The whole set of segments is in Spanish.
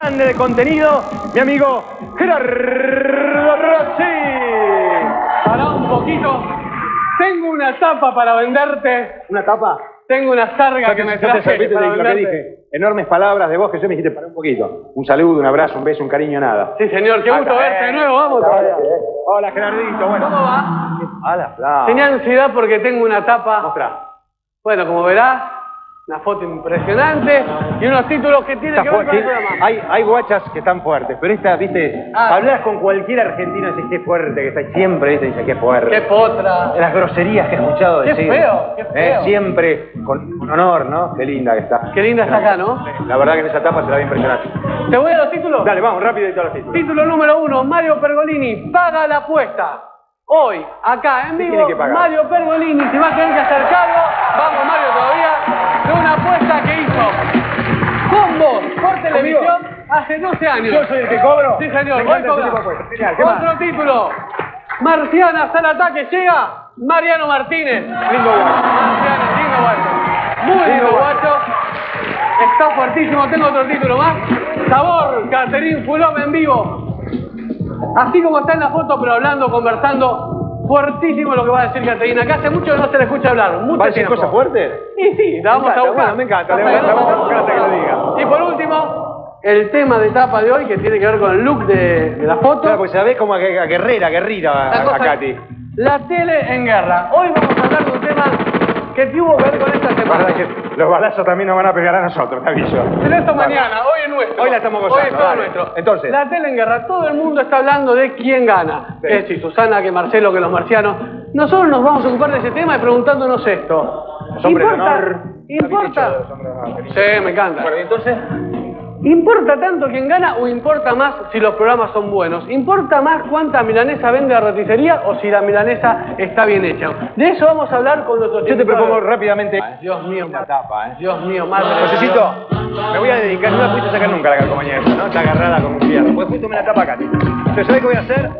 grande de contenido, mi amigo Gerardo Rossi. Pará un poquito. Tengo una tapa para venderte. ¿Una tapa? Tengo una sarga que me traje para lo que venderte. dije. Enormes palabras de vos que yo me dijiste para un poquito. Un saludo, un abrazo, un beso, un cariño, nada. Sí, señor, qué gusto Acá, verte de eh. nuevo. Vamos todavía. Hola, Gerardito. Bueno. ¿Cómo va? Hola. Tenía ansiedad porque tengo una tapa. Mostrá. Bueno, como verás, una foto impresionante y unos títulos que tienen Está que ver con el programa. Hay, hay guachas que están fuertes, pero esta, viste, Ah. hablas con cualquier argentino y dices qué fuerte que está. Siempre viste, dice qué fuerte. ¡Qué potra! Las groserías que he escuchado Qué decir. feo, qué Eh, feo. siempre con, con honor, ¿no? Qué linda que está. Qué linda está acá, ¿no? La verdad que en esa etapa se la ve impresionante. ¿Te voy a los títulos? Dale, vamos, rápido y todos los títulos. Título número uno, Mario Pergolini, paga la apuesta. Hoy, acá en ¿Qué vivo? Mario Pergolini, se va a tener que hacer cargo, vamos Mario todavía, de una apuesta que hizo con vos por televisión hace 12 años. Yo soy el que cobro. Sí, señor, voy encanta ese cobrar. tipo de apuestas. Genial, ¿qué más? Otro título, Marcianas al ataque, llega Mariano Martínez. Lindo guacho. Marcianas, lindo guacho. Muy lindo Lindo guacho. Está fuertísimo, tengo otro título más. Sabor, Caterín Fulón en vivo. Así como está en la foto, pero hablando, conversando, fuertísimo lo que va a decir Caterina. Acá hace mucho que no se le escucha hablar. Mucho ¿Va a decir tiempo. cosas fuertes? Sí, sí, la vamos encanta, a buscar. me encanta, le- que vamos a buscar hasta que lo diga. Y por último, el tema de etapa de hoy que tiene que ver con el look de, de la foto. Claro, la ve como a, a guerrera, a, a cosa- Katy. La tele en guerra. Hoy vamos a hablar de un tema que tuvo que ver con esta semana. verdad que los balazos también nos van a pegar a nosotros, te aviso. En esto mañana, hoy es nuestro. Hoy la estamos gozando, Hoy es todo dale. nuestro. Entonces. La tele en guerra, todo el mundo está hablando de quién gana. Sí. Que si Susana, que Marcelo, que los marcianos. Nosotros nos vamos a ocupar de ese tema y preguntándonos esto. Los hombres de honor. ¿Importa? Dicho ¿Importa? los hombres de honor. Sí, me encanta. Bueno, y entonces, ¿Importa tanto quién gana o importa más si los programas son buenos? ¿Importa más cuánta milanesa vende la roticería o si la milanesa está bien hecha? De eso vamos a hablar con nuestro yo te propongo rápidamente. Dios mío, la madre. tapa, ¿eh? Dios mío, madre. Josecito, me voy a dedicar, no la pudiste sacar nunca la calcomanía esa, ¿no? Está agarrada como un fierro. Pues justo me la tapa Katy. Entonces, ¿sabes qué voy a hacer?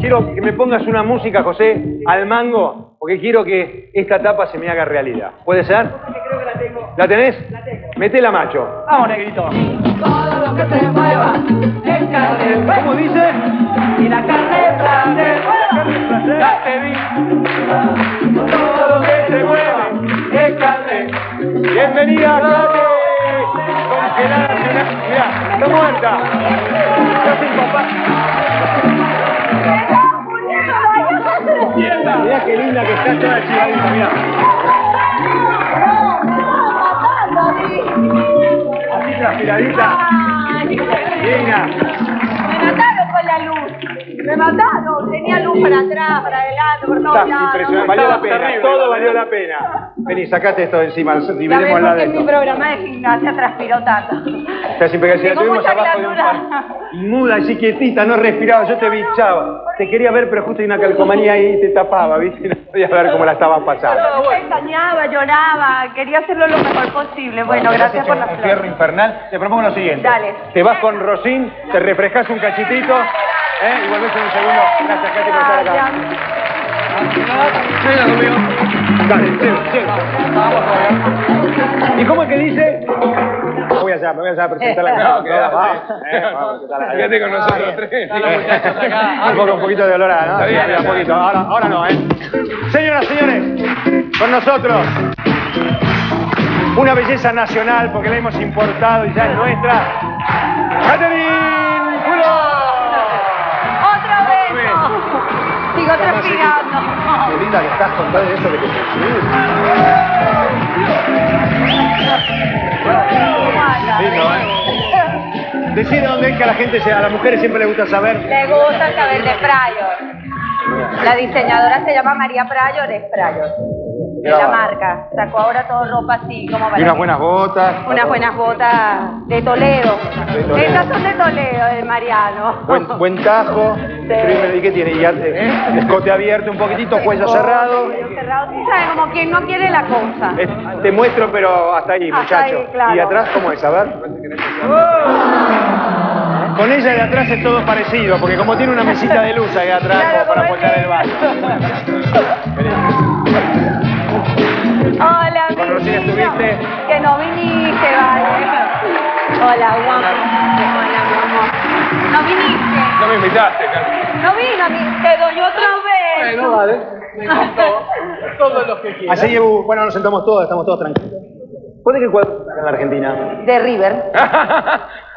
Quiero que me pongas una música, José, al mango, porque quiero que esta tapa se me haga realidad. ¿Puede ser? La tengo. ¿La tenés? La tengo. Metela, macho. Vamos, negrito. Todo lo que se mueva es carne. ¿Cómo dice? Y la carne placer. Te vi. Todo lo que se mueve es carne. Bienvenida, Katy. Congelada, mira, mira, está muerta. Está sin papá. Mirá qué linda que está toda chivadita, mirá. Linda. Me mataron con la luz. Me mataron. Tenía luz para atrás, para adelante, por todos lados. impresionante. Valió la pena. terrible. Todo valió la pena. Vení, sacate esto de encima. Liberemos la de qué mi esto. programa de gimnasia transpiró tanto. Estás impecable. Si la Tengo tuvimos mucha abajo de un. Inmuda, así quietita, no respiraba. Yo te vi, chava. Te quería ver, pero justo hay una calcomanía ahí y te tapaba, ¿viste? No podías ver cómo la estabas pasando. Yo me extrañaba, lloraba, quería hacerlo lo mejor posible. Bueno, gracias por la flor. infernal. Te propongo lo siguiente. Dale. Te vas con Rosín, te refrescas un cachitito, ¿eh? y volvés en un segundo. Gracias, Katy, por estar acá. Gracias. Venga conmigo. Dale, llego, llego. ¿Y cómo es que dice? Me voy allá, me voy allá a presentar la quédate. Vamos, vamos a presentar la- Quédate con nosotros tres. Un poco, un poquito de olor a, ¿no? Está bien, Mira, un poquito. Ahora, ahora no, ¿eh? Señoras, señores, con nosotros una belleza nacional porque la hemos importado y ya es nuestra. Catherine Sigo transpirando. Qué linda que estás con todo eso que te Lindo, ¿eh? Decir dónde es que a la gente, se- a las mujeres siempre les gusta saber. Le gusta saber de Prayor. La diseñadora se llama María Prayor, es Prayor. De la marca. Sacó ahora todo ropa así, como para Y unas buenas botas. Unas buenas botas de Toledo. De Toledo. Estas son de Toledo, de Mariano. Buen, buen tajo. ¿Y qué tiene? Ya, eh, escote abierto un poquitito, cuello cerrado. Cuello cerrado, sí sabe, como quien no quiere la cosa. Te muestro, pero hasta ahí, Hasta muchacho. ahí, claro. ¿Y atrás cómo es? A ver. Con ella de atrás es todo parecido, porque como tiene una mesita de luz ahí atrás Claro, como para apoyar el el baño. Rosina estuviste. Que no viniste, vale. Hola, guapo. Hola, mi amor. No viniste. No me invitaste, Cati. No vino a mí. Te doy otra vez. Bueno, vale. Me encantó. Todos los que quieran. Así bueno, nos sentamos todos, estamos todos tranquilos. ¿Por qué cuadro en la Argentina? De River.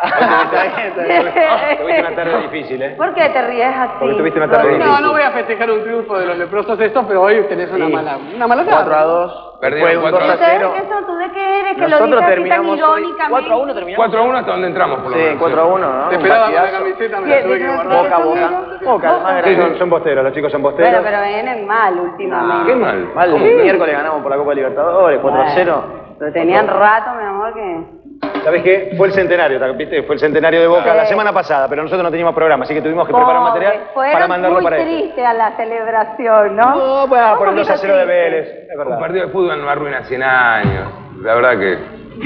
Está bien, está bien. Oh, Tuviste una tarde difícil, ¿eh? ¿Por qué te ríes así? Porque tuviste una tarde No, difícil. no voy a festejar un triunfo de los leprosos estos, pero hoy tenés una Sí. mala, una mala tarde. 4 a 2. Perdieron Fue un 2 4 a a ¿Ustedes 0. qué son? ¿Tú de qué eres? Que lo Nosotros dices así tan terminamos hoy. irónicamente. 4 a 1 terminamos. 4 a 1 hasta donde entramos, por lo Sí, menos. 4 a 1, ¿no? Te Un esperaba con la partidazo. camiseta, me la tuve que guardar. Boca, Boca. Boca, el más Sí, grande. son, son bosteros, los chicos son Bueno, bosteros. pero vienen mal últimamente. Qué mal. Mal, el miércoles ganamos por la Copa Libertadores, 4 a Bueno. 0. Pero tenían rato, mi amor, que... ¿Sabés qué? Fue el centenario, ¿viste? Fue el centenario de Boca Sí. la semana pasada, pero nosotros no teníamos programa, así que tuvimos que preparar Pobre, material fueron para mandarlo muy para esto. triste a la celebración, ¿no? No, bueno, por el Un 2 a 0 de Vélez, Un partido de fútbol no arruina 100 años. La verdad que.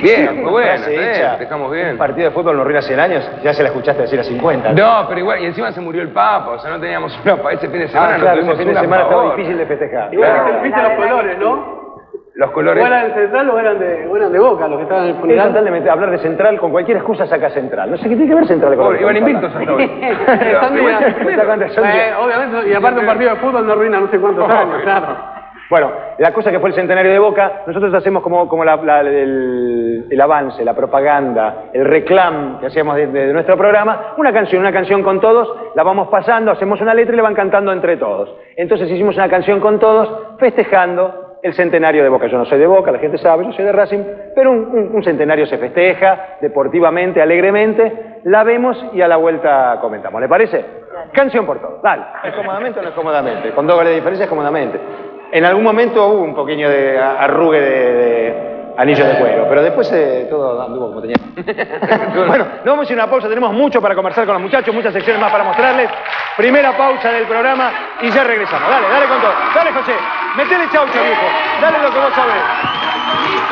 Bien, muy buena, bien, dejamos bien. Un partido de fútbol nos ruina 100 años, ya se la escuchaste decir a 50. No, pero igual, y encima se murió el Papa, o sea, no teníamos una para ese fin de semana, Ah, no claro, tuvimos ese fin de semana estaba difícil de festejar. Igual Claro. viste los colores, ¿no? Los ¿O colores. eran de central o eran de, o eran de boca los que estaban en el funeral? de meter- hablar de central, con cualquier excusa saca central. No sé qué tiene que ver central con Pobre, iban invictos hasta hoy. Eh, obviamente, y aparte un partido de fútbol no arruina no sé cuántos años, claro. Bueno, la cosa que fue el centenario de Boca, nosotros hacemos como, como la- la- el, el avance, la propaganda, el reclam que hacíamos de, de nuestro programa, una canción, una canción con todos, la vamos pasando, hacemos una letra y la van cantando entre todos. Entonces hicimos una canción con todos, festejando el centenario de Boca. Yo no soy de Boca, la gente sabe, yo soy de Racing, pero un, un- un centenario se festeja deportivamente, alegremente, la vemos y a la vuelta comentamos. ¿Le parece? Canción por todos, dale. ¿Es cómodamente o no es cómodamente? Con dos goles de diferencia es cómodamente. En algún momento hubo un pequeño de arrugue de, de anillo de cuero, pero después eh, todo anduvo como tenía. bueno, nos vamos a ir a una pausa, tenemos mucho para conversar con los muchachos, muchas secciones más para mostrarles. Primera pausa del programa y ya regresamos. Dale, dale con todo. Dale, José, metele chaucho, viejo. Dale lo que vos sabés.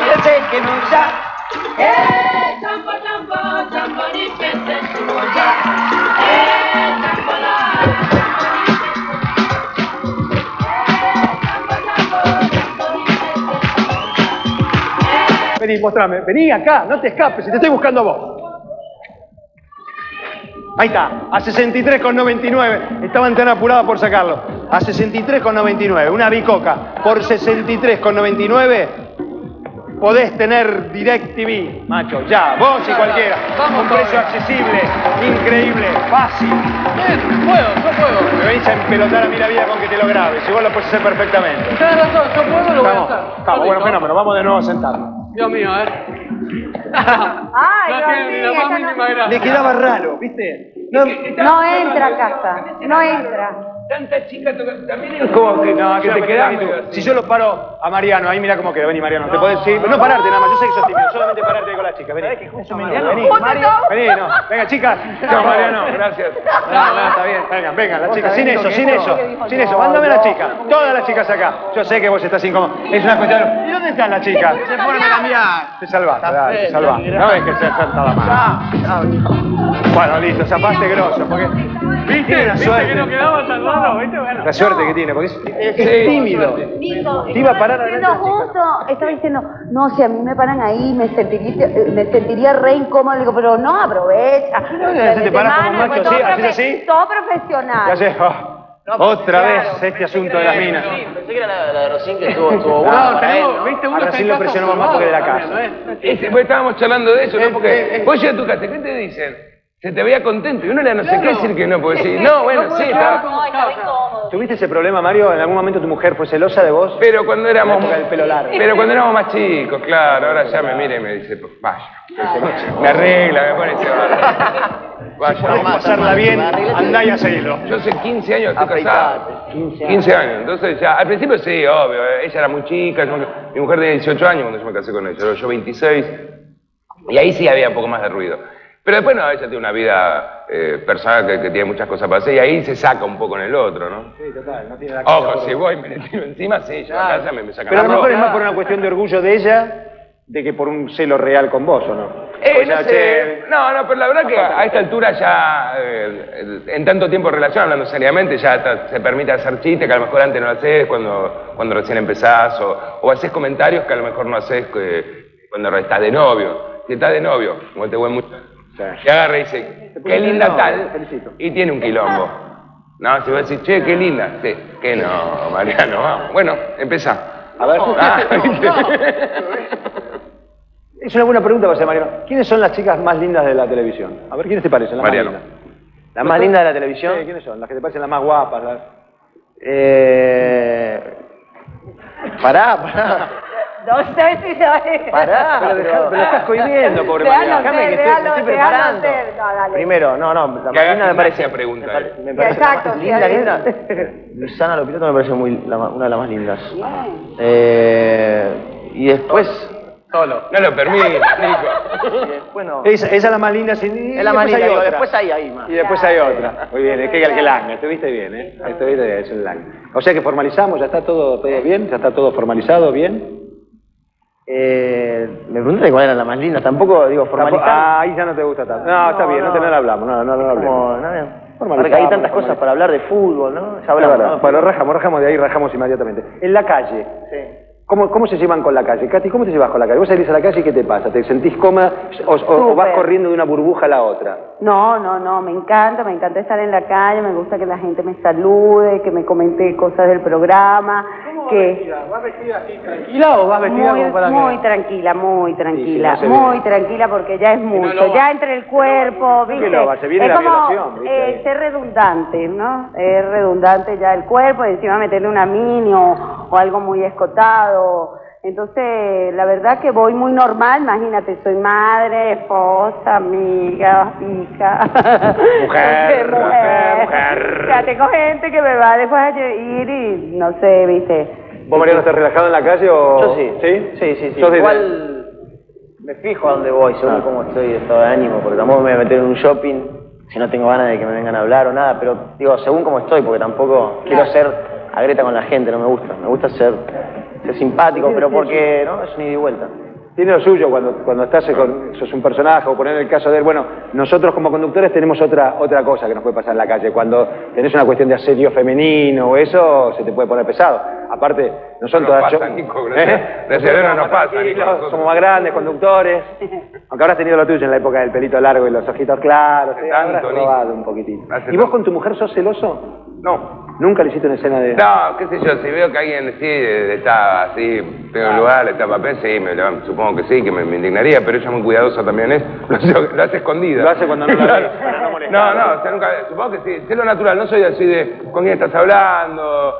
Yo sé que no ya. Vení, mostrame. Vení acá, no te escapes, te estoy buscando a vos. Ahí está, a 63,99. Estaban tan apurados por sacarlo. A 63,99. Una bicoca por 63,99. Podés tener DirecTV, macho, ya, vos y cualquiera. vamos Un precio accesible, increíble, fácil. Bien, puedo, yo puedo. Me venís a empelotar a mí la vida con que te lo grabes. Igual lo puedes hacer perfectamente. Tienes razón, yo puedo, lo voy a hacer. estamos, bueno, fenómeno. Vamos de nuevo a sentarnos. Dios mío, a ver. Ay, no tiene ni la Rodríguez, más ya no- mínima gracia. Le quedaba raro, ¿viste? No, No entra a casa, no entra. Tanta chica toca- también es ¿Cómo que no? Que Yo te me quedás. quedaba medio así. Si yo lo paro a Mariano, ahí mira cómo queda. Vení, Mariano. Te podés decir. No pararte nada más. Yo sé que sos tímido. Solamente pararte con la chica. Vení. Eso mismo. Vení. No. Venga, chicas. Chao, Mariano. Gracias. No, no, está bien. Vengan, vengan, las chicas. Sin eso, sin eso. Sin eso. Mándame a la chica. Todas las chicas acá. Yo sé que vos estás incómodo. Es una cuestión. ¿Y dónde están las chicas? Se fueron a cambiar. Te salvaste, dale, te salvaste. No ves que se acerta la mano. Bueno, listo, zapaste grosso. Porque. ¿Viste? Tiene una ¿Viste suerte. que no quedaba tan Bueno. La suerte que tiene, porque es, es tímido. Nico, Te iba a parar diciendo adelante, justo, estaba diciendo, no, si a mí me paran ahí, me sentiría, me sentiría re incómodo, Le digo, pero no, aprovecha. no, te paras como macho todo así, así. Todo profesional. Ya sé, oh, otra vez este asunto de las minas. Sí, pensé que era la, la de Rosín que estuvo, estuvo No, buena él, tenemos, ¿no? viste, uno Ahora está sí en lo presionamos más porque de la casa. también, ¿no es? Este, pues estábamos charlando de eso, ¿no? Eh, Porque eh, eh. vos llegas a tu casa, ¿qué te dicen? Se te veía contento y uno le no sé qué decir que no, porque sí, no, bueno, No sí, está. ¿Tuviste ese problema, Mario? ¿En algún momento tu mujer fue celosa de vos? Pero cuando éramos. época del pelo largo. Pero cuando éramos más chicos, claro, ahora ya me mira y me dice, vaya. Me arregla, me pone ese Vaya. pasarla bien, andá y hacelo. Yo hace 15 años estoy casado. 15 15 años. Entonces ya, al principio sí, obvio. eh, Ella era muy chica, yo mi mujer tenía 18 años cuando yo me casé con ella, yo 26. Y ahí sí había un poco más de ruido. Pero después no, ella tiene una vida eh, personal que, que tiene muchas cosas para hacer y ahí se saca un poco en el otro, ¿no? Sí, total, no tiene la Ojo, si voy y me le tiro encima, sí, yo a casa me, me sacan Pero a lo mejor es más por una cuestión de orgullo de ella de que por un celo real con vos, ¿o no? Eh, O sea, no, sé. no, no, pero la verdad que a esta altura ya, eh, en tanto tiempo de relación, hablando seriamente, ya se permite hacer chistes que a lo mejor antes no haces cuando, cuando recién empezás, o, o haces comentarios que a lo mejor no haces que- cuando estás de novio. si está de novio, como este buen muchacho, Sí. Y agarra y dice, qué linda No, tal, felicito. y tiene un quilombo. No, si vos decís, che, qué linda. Sí, que no, Mariano, vamos. Bueno, empezá. A ver. Ah, Es una buena pregunta, José Mariano. ¿Quiénes son las chicas más lindas de la televisión? A ver, ¿quiénes te parecen las Mariano. más lindas? La más linda de la televisión. Sí, ¿Quiénes son? Las que te parecen las más guapas. las- Eh... Pará, pará. No sé si se Pará, Pero, pero estás cohibiendo, pobre Déjalo Mariano. Déjame que estoy, déjalo, estoy déjalo preparando. ser. No, dale. Primero, no, no, la Que haga linda me parece. gimnasia, pregunta me, pare- él. me parece Exacto, la más sí, linda, ahí. linda. Luisana Lopilato me parece muy, la ma- una de las más lindas. Eh, y después. Solo. no lo permite, Nico. y después no. Esa, esa es la más linda. sin- y Es la más después linda, hay digo, otra. después hay ahí más. Y después hay otra. Muy bien, es que el langa, estuviste bien, ¿eh? Estuviste bien, es el langa. O sea que formalizamos, ya está todo, todo bien, ya está todo formalizado, bien. Eh, me preguntaste cuál era la más linda, tampoco digo formalizar. Ah, ahí ya no te gusta tanto. No, está No, bien, no, te no. no le hablamos, no, no, no, hablemos. Como, no, Formalizamos, porque hay tantas cosas para hablar de fútbol, ¿no? Ya hablamos. ¿no? Bueno, rajamos, rajamos de ahí, rajamos inmediatamente. En la calle, Sí. ¿cómo, ¿cómo se llevan con la calle? Katy, ¿cómo te llevas con la calle? Vos salís a la calle y ¿qué te pasa? ¿Te sentís cómoda o, o- o vas corriendo de una burbuja a la otra? No, no, no, me encanta, me encanta estar en la calle, me gusta que la gente me salude, que me comente cosas del programa, que ¿Vas vestida así tranquila o vas vestida muy, como para muy que... tranquila, muy tranquila, muy tranquila porque ya es no mucho, ya entre el cuerpo, ¿viste? va? Se viene es la como violación, ¿viste? eh, ser redundante, ¿no? Es redundante ya el cuerpo, y encima meterle una mini o, o algo muy escotado. Entonces, la verdad que voy muy normal, imagínate, soy madre, esposa, amiga, hija. Mujer, mujer, mujer, mujer. Ya tengo gente que me va después a ir y no sé, viste. ¿Vos, Mariano, estás relajado en la calle o...? Yo sí. ¿Sí? Sí, sí, sí. De- Igual me fijo a dónde voy, según Ah. cómo estoy de estado de ánimo, porque tampoco me voy a meter en un shopping si no tengo ganas de que me vengan a hablar o nada, pero digo, según cómo estoy, porque tampoco quiero ser agreta con la gente, no me gusta. Me gusta ser, ser simpático, pero porque, ¿no? Es un ida y vuelta. Tiene lo suyo cuando, cuando estás con, sos un personaje o poner el caso de él. Bueno, nosotros como conductores tenemos otra, otra cosa que nos puede pasar en la calle. Cuando tenés una cuestión de asedio femenino o eso, se te puede poner pesado. Aparte, no son No todas... pasa, yo- Nico, gracias- Dios no nos pasa, Nico. Somos más grandes, conductores. Aunque habrás tenido lo tuyo en la época del pelito largo y los ojitos claros. Hace ¿eh? tanto, Nico. probado un poquitito. ¿Y vos tanto. con tu mujer sos celoso? No. Nunca le hiciste una escena de... No, qué sé yo, si veo que alguien sí está así, tengo un lugar, está papel, sí, me supongo que sí, que me, me indignaría, pero ella muy cuidadosa también es, lo hace, lo hace escondida. Lo hace cuando no la ves, para no molestar. No, no, o sea, nunca, supongo que sí, sé lo natural, no soy así de con quién estás hablando,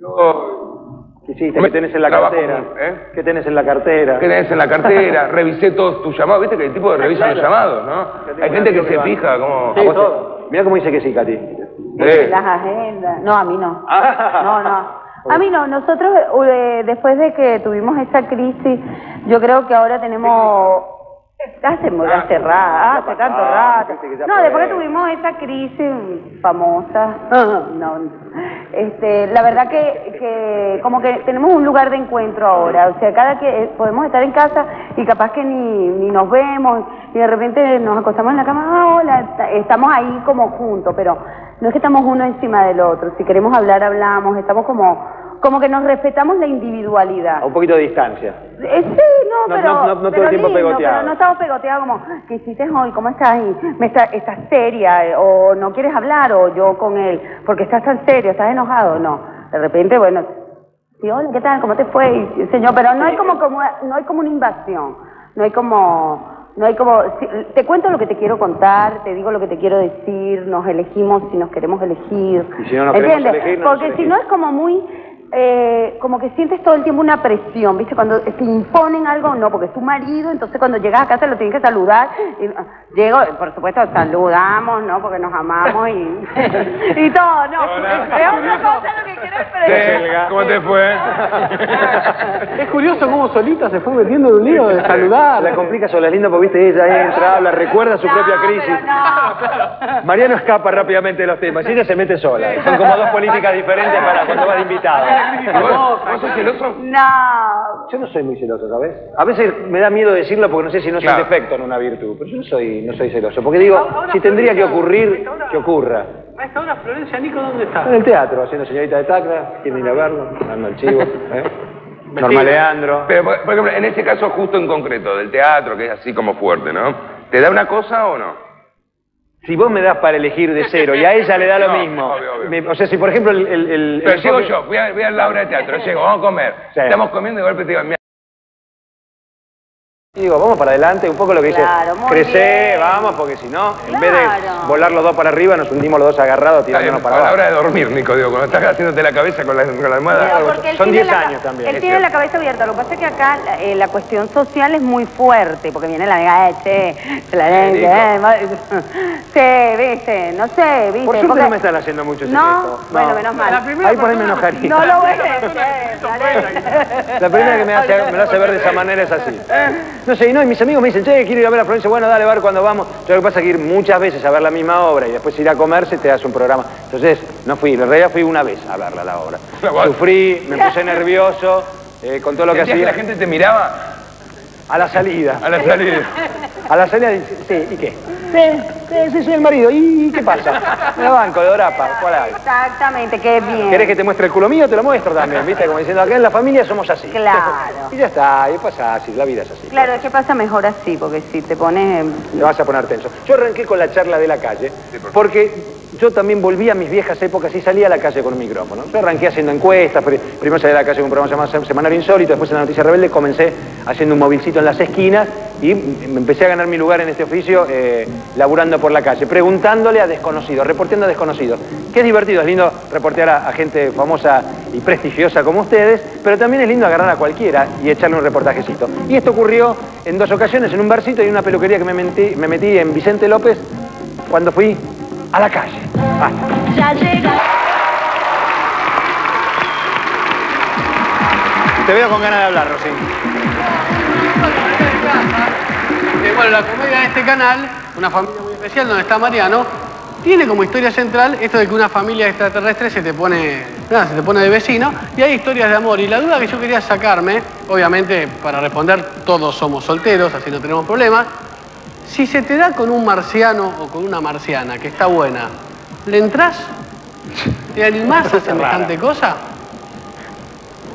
yo, ¿Qué hiciste? ¿Qué tenés en la Trabajo cartera? con- ¿eh? ¿Qué tenés en la cartera? ¿Qué tenés en la cartera? Revisé todos tus llamados, viste que el tipo de revisa los llamados, ¿no? Hay gente que se fija como... Vos te- Mirá cómo dice que sí, Katy. Eh, Las agendas. No, a mí no. Ah. No, no. A mí no. Nosotros, eh, después de que tuvimos esa crisis, yo creo que ahora tenemos... Hace, rato, hace tanto rato. No, después que tuvimos esa crisis famosa, no, este, la verdad que, que como que tenemos un lugar de encuentro ahora, o sea, cada que eh, podemos estar en casa y capaz que ni, ni nos vemos y de repente nos acostamos en la cama, ah, hola, ta- estamos ahí como juntos, pero no es que estamos uno encima del otro, si queremos hablar, hablamos, estamos como, como que nos respetamos la individualidad. A un poquito de distancia. Eh, sí, no, No, pero, no, no, no todo pero el tiempo lindo, pegoteado. pero no estamos pegoteados como, ¿qué hiciste hoy? ¿Cómo estás? Y ¿Me está, ¿Estás seria? eh, ¿O no quieres hablar? ¿O yo con él? Porque estás tan serio, estás enojado. No, de repente, bueno, sí, hola, ¿qué tal? ¿Cómo te fue? Y, señor, pero no hay como, como, no hay como una invasión, no hay como... No hay como, si- te cuento lo que te quiero contar, te digo lo que te quiero decir, nos elegimos si nos queremos elegir. Y si no nos ¿Entiendes? elegir, no Porque si no es como muy, eh, como que sientes todo el tiempo una presión, ¿viste? Cuando te imponen algo, no, porque es tu marido, entonces cuando llegas a casa lo tienes que saludar. Y, ah, llego, por supuesto, saludamos, ¿no? Porque nos amamos y, y todo, ¿no? Hola. Es otra cosa lo que quiero expresar. ¿Cómo te fue? Es curioso cómo solita se fue metiendo en un lío de saludar. La complica sola, es lindo porque viste, ella entra, habla, recuerda su No, propia crisis. no. Mariano escapa rápidamente de los temas y ella se mete sola. Son como dos políticas diferentes para cuando va de invitado. ¿Vos, vos sos celoso? No. Yo no soy muy celoso, ¿sabes? A veces me da miedo decirlo porque no sé si no es Claro. un defecto o no una virtud. Pero yo no soy, no soy celoso. Porque digo, Ahora, si tendría que ocurrir, ahora- que ocurra. A esta hora, Florencia Nico, ¿dónde Está en el teatro, haciendo señorita de tacra. ¿Quieren ir a verlo? Dando el chivo. ¿eh? Norma Leandro. Pero, por, por ejemplo, en ese caso justo en concreto, del teatro, que es así como fuerte, ¿no? ¿Te da una cosa o no? Si vos me das para elegir de cero y a ella le da lo No, mismo. obvio, obvio. me- o sea, si por ejemplo el. el, el- Pero el llego enfoque- yo, voy a, voy a la obra de teatro, llego, vamos a comer. Sí. Estamos comiendo y de golpe te digo, mira, digo, vamos para adelante, un poco lo que dice. Claro, muy Crecer, bien. vamos, porque si no, en vez de volar los dos para arriba, nos hundimos los dos agarrados tirándonos para a la abajo. hora de dormir, Nico, digo, cuando estás haciéndote la cabeza con la, con la almohada. Son tiene 10 la ca- años también, Él es tiene cierto. la cabeza abierta. Lo que pasa es que acá la, eh, la cuestión social es muy fuerte, porque viene la amiga, eh, che, se la Nico. eh, Sí, viste, no sé, viste. Por suerte porque- no me están haciendo mucho ese No, bueno, No. menos La mal. primera Ahí por ahí me persona- enojaría. No lo voy a hacer. La primera que me, hace, me lo hace ver de esa manera es así. No sé, y no, y mis amigos me dicen, che, quiero ir a ver a Florencia. Bueno, dale, a ver cuando vamos. Yo lo que pasa es que ir muchas veces a ver la misma obra y después ir a comer se te hace un programa. Entonces, no fui, en realidad fui una vez a verla la obra. Sufrí, me puse nervioso eh, con todo lo que ¿Sentías que hacía. la gente te miraba A la salida. a la salida? A la salida dice, sí, ¿y qué? Sí, sí, sí, soy el marido. ¿Y qué pasa? Me la banco, de Orapa, ¿cuál hay? Exactamente, qué bien. ¿Querés que te muestre el culo mío? Te lo muestro también, ¿viste? Como diciendo, acá en la familia somos así. Claro. Y ya está, y pasa así, la vida es así. Claro, es que pasa mejor así, porque si te pones... Te vas a poner tenso. Yo arranqué con la charla de la calle, porque yo también volví a mis viejas épocas y salía a la calle con un micrófono. Yo arranqué haciendo encuestas, pri- primero salí a la calle con un programa llamado Semanario Insólito, después en la Noticia Rebelde comencé haciendo un movilcito en las esquinas y empecé a ganar mi lugar en este oficio eh, laburando por la calle, preguntándole a desconocidos, reporteando a desconocidos. Que es divertido, es lindo reportear a, gente famosa y prestigiosa como ustedes, pero también es lindo agarrar a cualquiera y echarle un reportajecito. Y esto ocurrió en dos ocasiones, en un barcito y en una peluquería que me, me metí en Vicente López cuando fui a la calle. Basta. Te veo con ganas de hablar, Rosín. Eh, bueno, la comedia de este canal, una familia muy especial donde está Mariano, tiene como historia central esto de que una familia extraterrestre se te pone, nada, se te pone de vecino y hay historias de amor. Y la duda que yo quería sacarme, obviamente para responder todos somos solteros, así no tenemos problemas, si se te da con un marciano o con una marciana que está buena, ¿le entras? ¿Te animás a semejante cosa?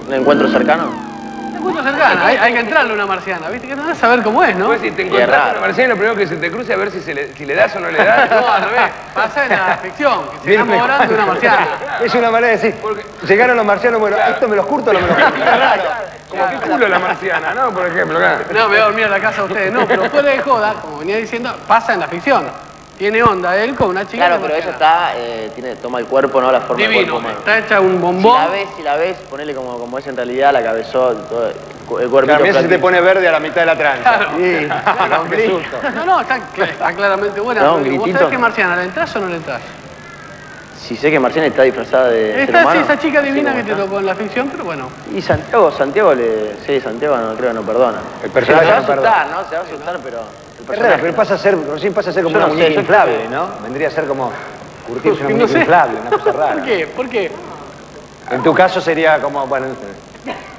¿Un encuentro cercano? Te encuentro cercana, hay, hay que entrarle a una marciana, ¿viste? Que no vas a ver cómo es, ¿no? Pues si te Qué encontrás con una marciana, lo primero que se te cruce a ver si, se le, si le das o no le das. No, al revés. Pasa en la ficción, que se Bien enamoran de una marciana. Es una manera de decir, llegaron los marcianos, bueno, ¿esto me los curto o no me los curto? Claro. Como qué culo la marciana, ¿no? Por ejemplo. No, me voy a dormir a la casa de ustedes. No, pero fuera de joda, como venía diciendo, pasa en la ficción. Tiene onda él con una chica. Claro, pero ella está, eh, tiene, toma el cuerpo, ¿no? La forma del Divino, cuerpo humano. está hecha un Si bombón. la ves, si la ves, ponele como, como es en realidad, la cabezota, todo, el cu- el cuerpito Claro, mira si se te pone verde a la mitad de la tranza. Claro. Sí. No, qué susto. No, no, está, está claramente buena. No, ¿Vos sabés que marciana, ¿la entras o no la entras? Si sé que Marciana está disfrazada de ser Está sí, esa chica sí, divina ¿cómo que te tocó en la ficción, pero bueno. Y Santiago, Santiago le... Sí, Santiago no, creo que no perdona. El personaje se va a asustar, ¿no? Se va a asustar, pero... El Es raro, personaje pero pasa a ser, recién pasa a ser como Yo una no sé, muñeca yo- inflable, ¿no? Vendría a ser como curtirse una No muñeca sé. inflable, una cosa rara. ¿Por qué? ¿Por qué? En tu caso sería como, bueno,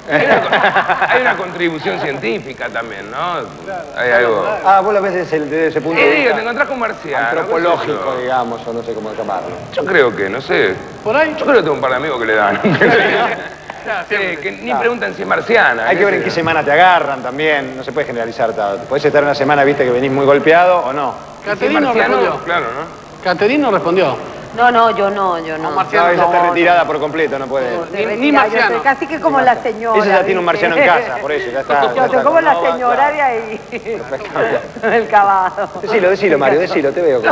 Hay una, hay una contribución científica también, ¿no? Hay algo. ah, vos lo ves desde, el- desde ese punto de digo, vista te encontrás con marciano. antropológico, digamos, o no sé cómo llamarlo. Yo creo que, no sé. ¿Por ahí? Yo creo que tengo un par de amigos que le dan. Sí, que ni preguntan si es marciana. Hay que ver en sé qué yo. semana te agarran también, no se puede generalizar tanto. Podés estar una semana, viste, que venís muy golpeado o no. Si es Caterino marciano, respondió. claro, ¿no? Caterino respondió. No, no, yo no, yo no. No, marciano. No, ella está no, retirada por completo, no puede. Ni- ni yo marciano. estoy casi que como la señora. Ella ya tiene un marciano en casa, por eso, ya está. Yo como la no señora claro. de ahí. El caballo. Decilo, decilo, Mario, decilo, te veo.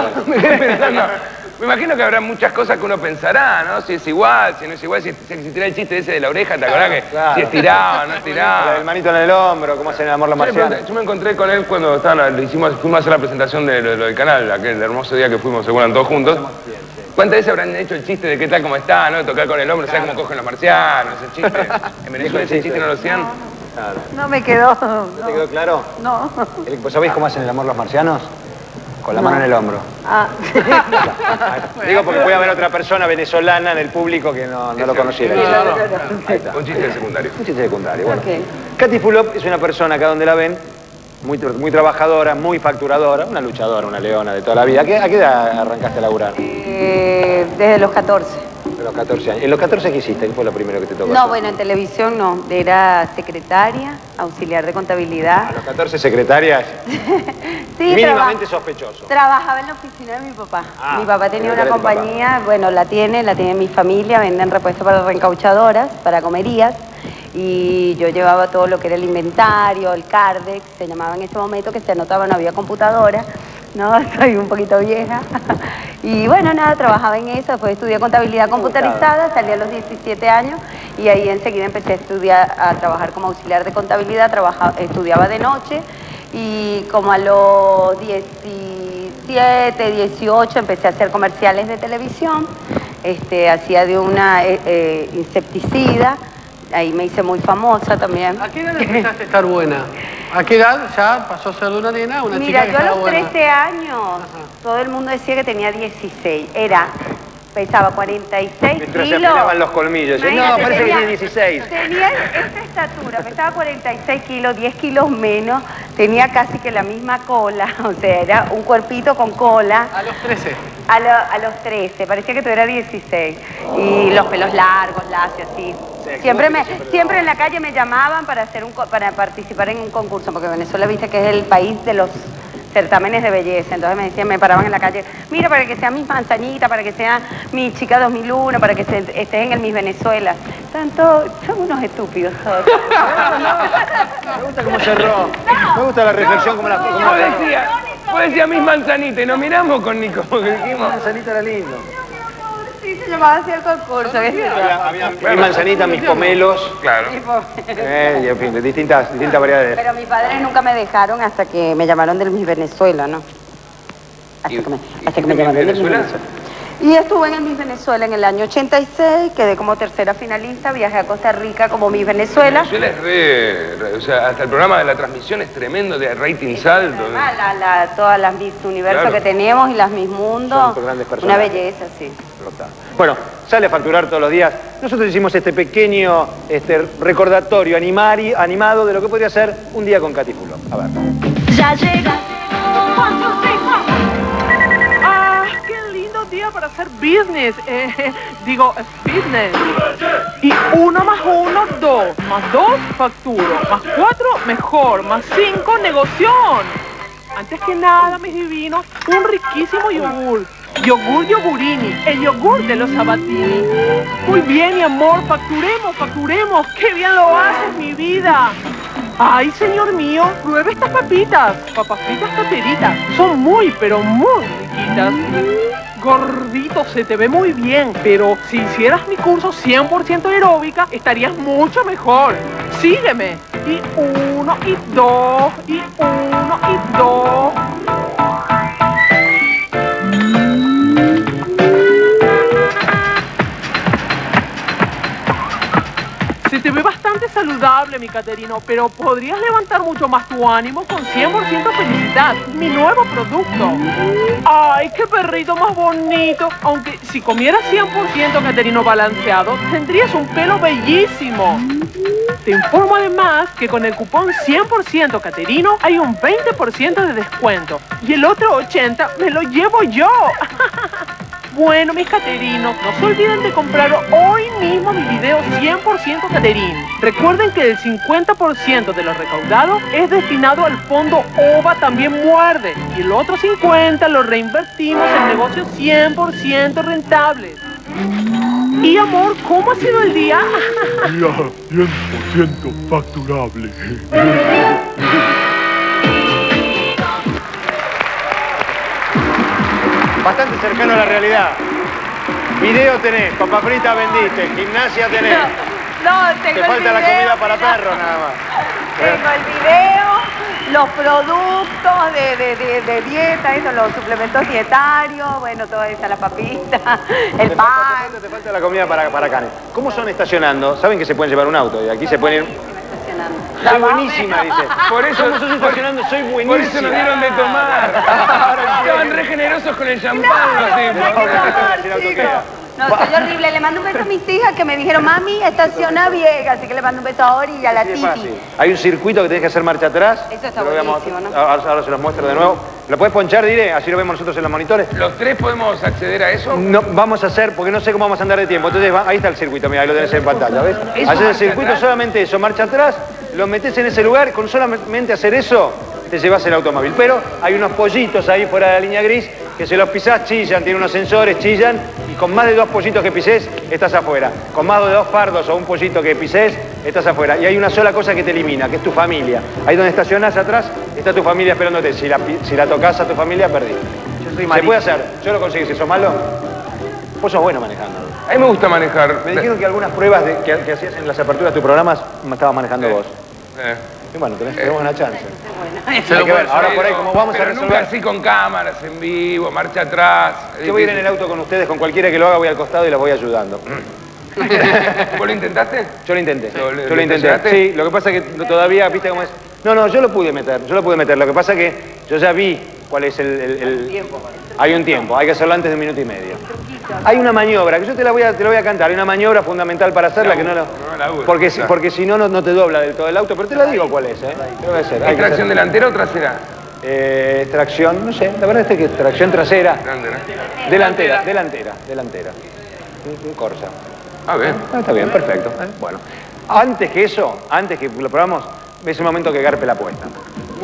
Me imagino que habrá muchas cosas que uno pensará, ¿no? Si es igual, si no es igual, si, si existirá el chiste ese de la oreja, ¿te acordás que Claro. si estiraba, no El estiraba? manito en el hombro, cómo hacen el amor los marcianos. yo me encontré con él cuando estaban, le hicimos, fuimos a hacer la presentación de lo, lo del canal, aquel hermoso día que fuimos, seguro, todos juntos. ¿Cuántas veces habrán hecho el chiste de qué tal, cómo está, no? De tocar con el hombre, ¿sabes cómo cogen los marcianos? Ese chiste. En Venezuela ese chiste no lo hacían. No me quedó. ¿Te quedó claro? No. El- ¿Vos sabés cómo hacen el amor los marcianos? Con la mano en el hombro. Ah. Digo porque puede haber otra persona venezolana en el público que no, no lo conociera. Ahí está. Un chiste secundario. Un chiste secundario, bueno. Ok. Katy Fulop es una persona acá donde la ven, muy, muy trabajadora, muy facturadora, una luchadora, una leona de toda la vida. ¿A qué, a qué edad arrancaste a laburar? Eh, desde los 14. A los 14 años. ¿En los 14 qué hiciste? ¿Qué fue lo primero que te tocó? No, hacer? bueno, en televisión no. Era secretaria, auxiliar de contabilidad. A los 14 secretarias, Sí, mínimamente sospechoso. Trabajaba en la oficina de mi papá. Ah, mi papá tenía una de compañía, bueno, la tiene, la tiene mi familia, venden repuestos para reencauchadoras, para comerías. Y yo llevaba todo lo que era el inventario, el CARDEX, se llamaba en ese momento que se anotaba, no había computadora. No, soy un poquito vieja. Y bueno, nada, trabajaba en eso, después estudié contabilidad computarizada, salí a los 17 años y ahí enseguida empecé a estudiar, a trabajar como auxiliar de contabilidad, trabaja- estudiaba de noche y como a los 17, 18 empecé a hacer comerciales de televisión, este, hacía de una eh, eh, insecticida, ahí me hice muy famosa también. ¿A qué edad empezaste a estar buena? ¿A qué edad ya pasó a ser de una nena una Mira, chica que yo a los buena? 13 años, todo el mundo decía que tenía 16. Era, pesaba 46 Mientras se kilos. afilaban los colmillos. Yo, Imagínate, no, parece que tenía- tiene 16. Tenía esta estatura, pesaba 46 kilos, 10 kilos menos, tenía casi que la misma cola, o sea, era un cuerpito con cola. A los 13. A, lo- a los 13, parecía que eras 16. Y los pelos largos, lacios, así. Siempre, me, siempre en la calle me llamaban para, hacer un, para participar en un concurso, porque Venezuela, viste que es el país de los certámenes de belleza. Entonces me decían, me paraban en la calle, mira, para que sea mi manzanita, para que sea mi chica 2001, para que se- estés en el Miss Venezuela. Tanto, son unos estúpidos todos. Me gusta cómo cerró. Me gusta la reflexión como la... como la- decía, decía mis manzanitas y nos miramos con Nico, porque dijimos... Manzanita era lindo. Sí, se llamaba así el concurso. ¿qué? Había, había mi manzanita, mis pomelos. Claro. Eh, y en fin, de distintas, distintas variedades. Pero mis padres nunca me dejaron hasta que me llamaron del Miss Venezuela, ¿no? Hasta ¿Y- que me, y hasta que me fuiste llamaron del Miss Venezuela? Y estuve en el Miss Venezuela en el año 86, quedé como tercera finalista, viajé a Costa Rica como Miss Venezuela. Venezuela es re, re- O sea, hasta el programa de la transmisión es tremendo, de rating salto. la- la- todas las Miss Universo Claro. que tenemos y las Miss Mundo, Son grandes una personajes. belleza, sí. Bueno, sale a facturar todos los días. Nosotros hicimos este pequeño este, recordatorio animari, animado de lo que podría ser un día con Katy Fulop. A ver. Ya llega. Ah, qué lindo día para hacer business. Eh, digo, fitness. Y uno más uno, dos. Más dos, facturo. Más cuatro, mejor. Más cinco, negoción. Antes que nada, mis divinos, un riquísimo yogur. Yogur yogurini, el yogur de los sabatini. Muy bien, mi amor, facturemos, facturemos. ¡Qué bien lo haces, mi vida! Ay, señor mío, pruebe estas papitas. Papas fritas cateritas. Son muy, pero muy riquitas. Gordito, se te ve muy bien, pero si hicieras mi curso 100% aeróbica, estarías mucho mejor. Sígueme. Y uno, y dos, y uno, y dos. Saludable, mi Caterino, pero podrías levantar mucho más tu ánimo con 100% felicidad, mi nuevo producto. ¡Ay, qué perrito más bonito! Aunque si comieras 100% Caterino balanceado, tendrías un pelo bellísimo. Te informo además que con el cupón 100% Caterino hay un 20% de descuento y el otro 80% me lo llevo yo. Bueno, mis caterinos, no se olviden de comprar hoy mismo mi video 100% Caterín. Recuerden que el 50% de lo recaudado es destinado al fondo OVA También Muerde y el otro 50% lo reinvertimos en negocios 100% rentables. Y amor, ¿cómo ha sido el día? Día 100% facturable. Bastante cercano a la realidad. Video tenés, papa frita vendiste, gimnasia tenés. No, tengo Te el falta la comida para mira. perros nada más. Tengo el video, los productos de, de, de, de dieta, eso, los suplementos dietarios, bueno, toda esa, la papita, el Te pan. falta, te falta la comida para, para carne. ¿Cómo son estacionando? Saben que se pueden llevar un auto y aquí se pueden ir. Soy buenísima, dice. Por eso, ¿Cómo sos estacionando? Soy buenísima. por eso nos dieron de tomar. Estaban re generosos con el champán, no, No, soy horrible. Le mando un beso a mis hijas que me dijeron, mami, estaciona Viega. Así que le mando un beso a Ori y a la Titi. Hay un circuito que tenés que hacer marcha atrás. Eso está buenísimo, ¿no? Ahora, se los muestro de nuevo. ¿Lo puedes ponchar, Dire? Así lo vemos nosotros en los monitores. ¿Los tres podemos acceder a eso? No, vamos a hacer, porque no sé cómo vamos a andar de tiempo. Entonces, va- ahí está el circuito, mira, ahí lo tenés en pantalla, ¿ves? ¿Eso Haces el marcha circuito atrás? solamente eso, marcha atrás, lo metés en ese lugar, con solamente hacer eso, te llevas el automóvil. Pero hay unos pollitos ahí fuera de la línea gris que si los pisás chillan, tienen unos sensores, chillan, y con más de dos pollitos que pises, estás afuera. Con más de dos fardos o un pollito que pises, estás afuera. Y hay una sola cosa que te elimina, que es tu familia. Ahí donde estacionás atrás, está tu familia esperándote. Si la, si la tocas a tu familia, perdí. Se puede hacer. Yo lo conseguí. Si sos malo, vos sos bueno manejando. A mí me gusta manejar. Me dijeron que algunas pruebas de- que, que hacías en las aperturas de tus programas me estabas manejando vos. Eh. Y bueno, tenés, tenemos una chance. Que ver, puede ahora por ahí, como vamos a resolver- nunca así con cámaras, en vivo, marcha atrás. Yo voy a ir en el auto con ustedes, con cualquiera que lo haga, voy al costado y los voy ayudando. ¿Vos lo intentaste? Yo lo intenté. ¿Lo- lo- Yo lo intenté. intentaste? Sí, lo que pasa es que todavía, viste cómo es. No, no, yo lo pude meter, yo lo pude meter. Lo que pasa es que yo ya vi cuál es el. el- el- Hay un tiempo, hay que hacerlo antes de un minuto y medio. Hay una maniobra, que yo te la voy a, te la voy a cantar, hay una maniobra fundamental para hacerla que no la. Porque, si- No. porque si no, no, no te dobla del todo el auto, pero te la digo cuál es, ¿eh? Te lo voy a hacer. Hay ¿Es que tracción hacer- delantera o trasera? Eh, tracción, no sé, la verdad es que es tracción trasera. Delantera. Delantera, delantera, delantera. Un, un Corsa. Ah, bien. Ah, está bien, perfecto. Bueno, antes que eso, antes que lo probamos, es el momento que garpe la apuesta.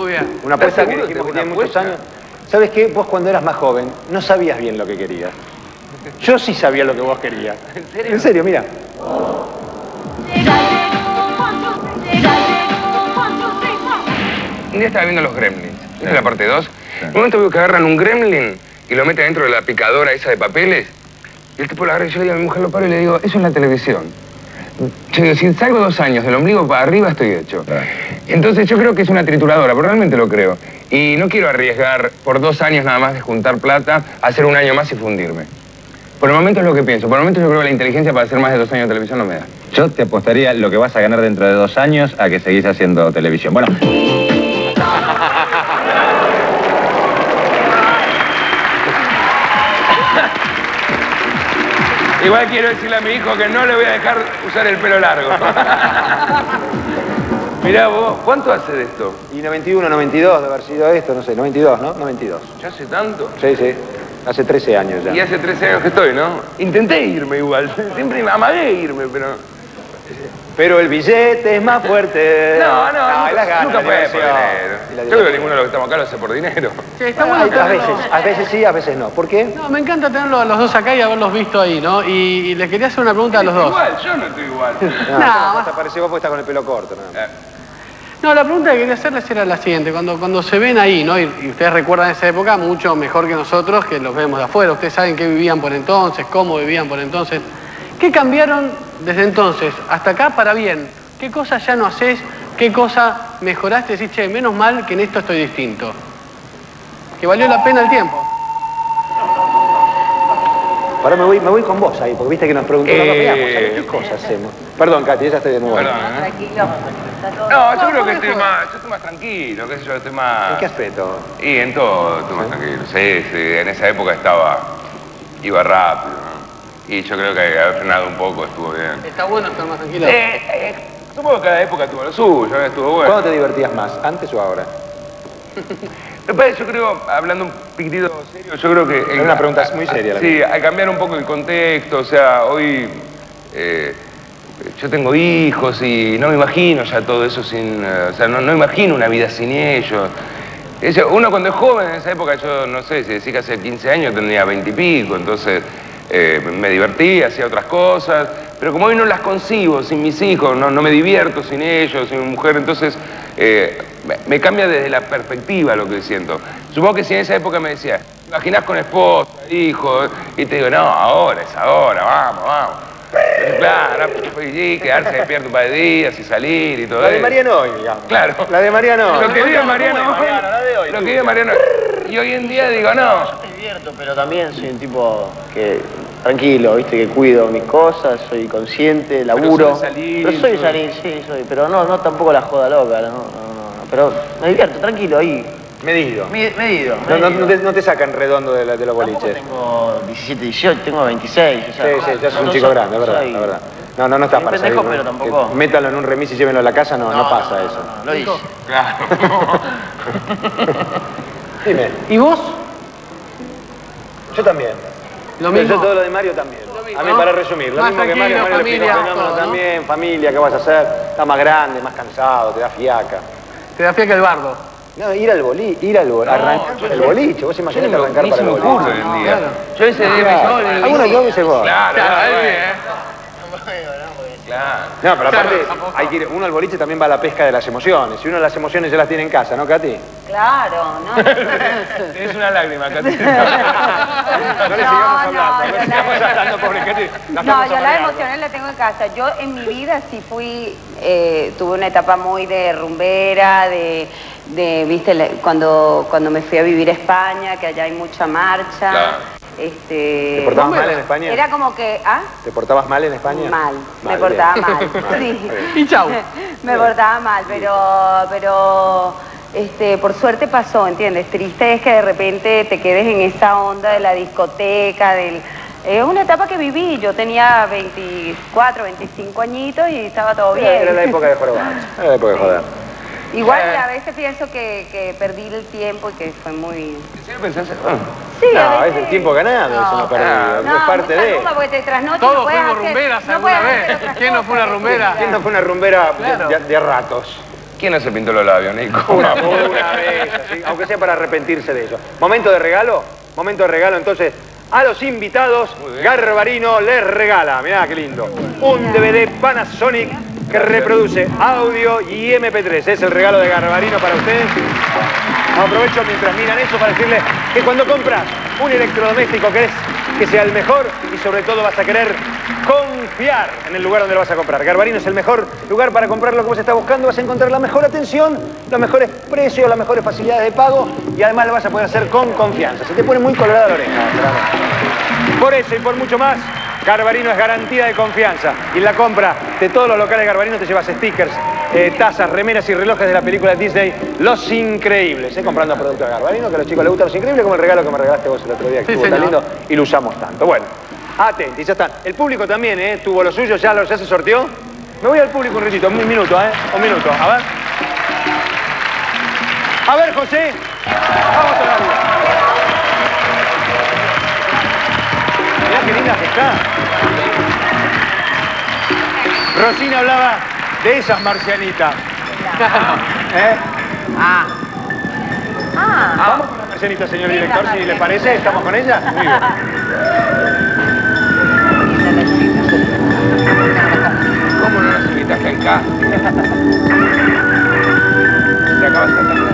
Muy bien. Una apuesta que dijimos que tiene muchos apuesta? años. ¿Sabes qué? Vos cuando eras más joven no sabías bien lo que querías. Yo sí sabía lo que vos querías. ¿En serio? En serio, mira. Un día estaba viendo los gremlins, en la parte 2. En un momento veo que agarran un gremlin y lo meten dentro de la picadora esa de papeles. Y el tipo lo agarra y yo le digo a mi mujer, lo paro y le digo, eso es la televisión. Yo si salgo dos años del ombligo para arriba, estoy hecho. Entonces yo creo que es una trituradora, pero realmente lo creo. Y no quiero arriesgar por dos años nada más de juntar plata, hacer un año más y fundirme. Por el momento es lo que pienso. Por el momento yo creo que la inteligencia para hacer más de dos años de televisión no me da. Yo te apostaría lo que vas a ganar dentro de dos años a que seguís haciendo televisión. Bueno, Igual quiero decirle a mi hijo que no le voy a dejar usar el pelo largo. Mirá vos, ¿cuánto hace de esto? Y 91, 92 de haber sido esto, no sé, 92, ¿no? 92. ¿Ya hace tanto? Sí, sí. Hace 13 años ya. Y hace 13 años que estoy, ¿no? Intenté irme igual. Siempre amagué irme, pero... Pero el billete es más fuerte. No, no, las nunca, ganas, nunca fue por dinero. Yo creo que ninguno de los que estamos acá lo hace por dinero. Sí, está bueno a veces, a veces sí, a veces no. ¿Por qué? No, me encanta tenerlos a los dos acá y haberlos visto ahí, ¿no? Y, y les quería hacer una pregunta a los dos. Igual, yo no estoy igual. No, No. hasta parece vos porque estás con el pelo corto. nada más. No, la pregunta que quería hacerles era la siguiente. Cuando, cuando se ven ahí, ¿no? Y, y ustedes recuerdan esa época mucho mejor que nosotros, que los vemos de afuera. Ustedes saben qué vivían por entonces, cómo vivían por entonces. ¿Qué cambiaron desde entonces hasta acá para bien? ¿Qué cosas ya no haces? ¿Qué cosa mejoraste? Decís, che, menos mal que en esto estoy distinto. Que valió la pena el tiempo. Ahora me voy, me voy con vos ahí, porque viste que nos preguntó la Eh, veamos, ¿sabes qué cosas hacemos? Perdón, Katy, ya estoy de nuevo. Perdón, ¿eh? Tranquilo. Está todo- No, yo No, creo que ¿cómo estoy más, yo estoy más tranquilo, qué sé yo, estoy más... ¿En qué aspecto? Y en todo estoy más tranquilo. Sí, sí, en esa época estaba... Iba rápido, ¿no? Y yo creo que haber frenado un poco estuvo bien. Está bueno estar más tranquilo. Eh, eh, supongo que cada época tuvo lo suyo, ¿eh? estuvo bueno. ¿Cuándo te divertías más, antes o ahora? Después yo creo, hablando un poquitito serio, yo creo que... Es una pregunta muy seria, la Sí, al cambiar un poco el contexto, o sea, hoy eh, yo tengo hijos y no me imagino ya todo eso sin... eh, o sea, no, no imagino una vida sin ellos. Uno cuando es joven, en esa época yo no sé, si decís que hace 15 años tenía 20 y pico, entonces eh, me divertía, hacía otras cosas, pero como hoy no las concibo sin mis hijos, no, no me divierto sin ellos, sin mi mujer, entonces eh, me, cambia desde la perspectiva lo que siento. Supongo que si en esa época me decía, "¿Te imaginás con esposa, hijo, y te digo, no, ahora es ahora, vamos, vamos. Claro, y sí, quedarse despierto un par de días y salir y todo La de eso. Mariano hoy, digamos. Claro. La de Mariano hoy. Lo que vive Mariano ¿Cómo es, hoy, Mariano? La de hoy, lo que vive Mariano Y hoy en día digo, no, Yo me divierto, pero también soy un tipo que tranquilo, viste, que cuido mis cosas, soy consciente, laburo. sos de salir, pero soy salir, sí, soy, pero no, no tampoco la joda loca, no, no, no, no. Pero me divierto, tranquilo ahí. Medido. Me- medido. No, no- medido. no te, no te sacan redondo de, la- de los Tampoco boliches. tengo 17, 18, tengo 26. O sea, Sí, sí, ya sos no- un no chico soy- grande, es verdad, soy- la verdad. No, no, no está soy para pendejo, salir, pero ¿no? tampoco... Que Métalo en un remis y llévenlo a la casa, no, no, pasa no, eso. no, no, lo hice. Claro. Dime, ¿Y vos? yo también. Lo Yo- mismo. Yo todo lo de Mario también. a mí, ¿no? para resumir, lo Más mismo que Mario, Mario familia, fenómeno todo, ¿no? también, familia, ¿qué vas a hacer? Está más grande, más cansado, te da fiaca. Te da fiaca el bardo. No, ir al boliche, ir al boliche, arrancar yo el no- boliche, vos Yo imaginás me- arrancar para se el me boliche. ocurre hoy en día. claro. Yo ese día me Claro. yo le Alguno que vos dices vos. Claro, Claro, claro, Claro. No, pero aparte, Claro, hay que ir, uno al boliche también va a la pesca de las emociones. Si uno las emociones ya las tiene en casa, ¿no, Katy? Claro, ¿no? Tienes una lágrima, Katy. No le sigamos No, hablando, no, no le yo sigamos la- hablando, pobre Katy. No, yo las emociones las tengo en casa. Yo en mi vida sí fui, eh, tuve una etapa muy de rumbera, de, de viste, le- cuando, cuando me fui a vivir a España, que allá hay mucha marcha. Claro. Este, ¿Te portabas mal en España? Era como que, ¿ah? ¿Te portabas mal en España? Mal, me portaba bien. mal. Sí. Y chau. me portaba mal, pero, pero este, por suerte pasó, ¿entiendes? Triste es que de repente te quedes en esa onda de la discoteca, del... Es una etapa que viví, yo tenía 24, 25 añitos y estaba todo bien. Era la época de jorobar. Era la época de joder. Igual Eh. a veces pienso que, que perdí el tiempo y que fue muy... Ah. Sí, a No, es veces- el tiempo ganado, eso no perdido. No, es parte de. rumba porque te trasnocha y Todos no fuimos hacer- rumberas no alguna vez. ¿Quién no fue una rumbera? ¿Quién no fue una rumbera de- Claro. de, de ratos? ¿Quién no se pintó los labios, Nico? Una, una vez, así, aunque sea para arrepentirse de ello. Momento de regalo, momento de regalo, entonces, a los invitados, Garbarino les regala, mirá qué lindo, un DVD Panasonic que reproduce audio y MP3. Es el regalo de Garbarino para ustedes. Aprovecho mientras miran eso para decirles que cuando compras un electrodoméstico querés que sea el mejor y sobre todo vas a querer confiar en el lugar donde lo vas a comprar. Garbarino es el mejor lugar para comprar lo que vos estás buscando. Vas a encontrar la mejor atención, los mejores precios, las mejores facilidades de pago y además lo vas a poder hacer con confianza. Se te pone muy colorada la oreja. Por eso y por mucho más, Garbarino es garantía de confianza. Y la compra de todos los locales Garbarino te llevas stickers, eh, tazas, remeras y relojes de la película Disney Los Increíbles. ¿eh? Comprando productos de Garbarino, que a los chicos les gustan Los Increíbles, como el regalo que me regalaste vos el otro día, que Sí, estuvo tan lindo y lo usamos tanto. Bueno, atentos, ya están. El público también, ¿eh? Tuvo lo suyo, ya, lo, ya se sorteó. Me voy al público un ratito, un minuto, ¿eh? Un minuto, a ver. A ver, José. Vamos todavía. Mirá qué linda que está. Rosina hablaba de esas marcianitas. ¿Eh? Ah. Ah. Vamos con la marcianita, señor director, si le parece. ¿Estamos con ella? Muy bien. ¿Cómo no nos invitaste acá? ¿Te acabas de cantar?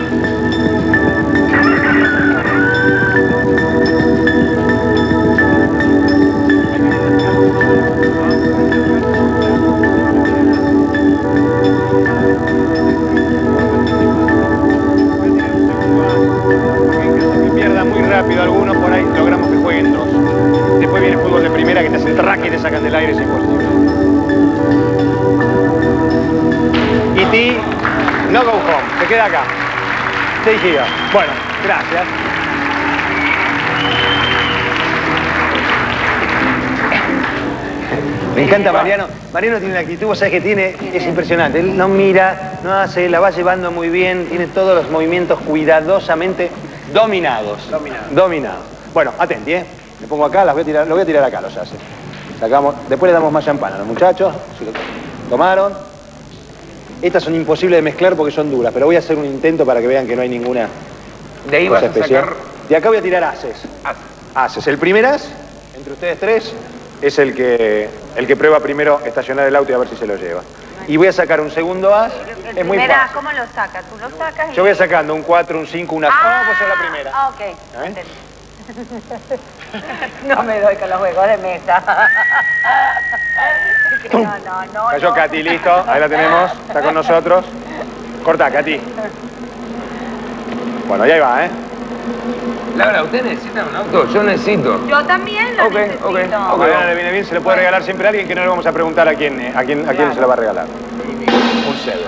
Rápido algunos, por ahí logramos que jueguen dos. Después viene fútbol de primera que te hacen traque y te sacan del aire, es imposible. Y ti, no go home, te queda acá. Stay here. Bueno, gracias. Me encanta Mariano. Mariano tiene una actitud, vos sabés que tiene, es impresionante. Él no mira, no hace, la va llevando muy bien, tiene todos los movimientos cuidadosamente dominados. Dominados. Dominados. Bueno, atenti, ¿eh? Me pongo acá, las voy a tirar, lo voy a tirar acá, los hace. Sacamos, después le damos más champán a los muchachos. si lo tomaron. Estas son imposibles de mezclar porque son duras, pero voy a hacer un intento para que vean que no hay ninguna De ahí vas cosa a sacar... De acá voy a tirar haces. Haces. Haces. El primer as, entre ustedes tres, es el que, el que prueba primero estacionar el auto y a ver si se lo lleva. Y voy a sacar un segundo as. El Es muy fácil. ¿cómo lo sacas? Tú lo sacas y... Yo voy sacando un 4, un 5, una... Ah, pues es la primera. Ah, ok. ¿Eh? No me doy con los juegos de mesa. no, no, no. Cayó no. Katy, listo. Ahí la tenemos. Está con nosotros. Corta, Katy. Bueno, y ahí va, ¿eh? Laura, ¿usted necesita un auto? Yo necesito. Yo también lo Ok, necesito. ok, ok. Mariana le viene bien, se le puede regalar siempre a alguien que no le vamos a preguntar a quién, eh, a quién, a quién se lo va a regalar. Un 7.